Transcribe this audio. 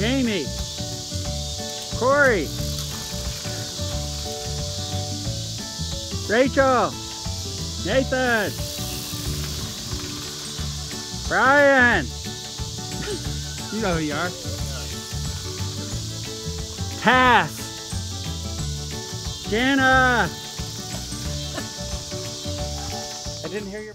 Jamie, Corey, Rachel, Nathan, Brian. you know who you are. Tass, Jenna. I didn't hear your.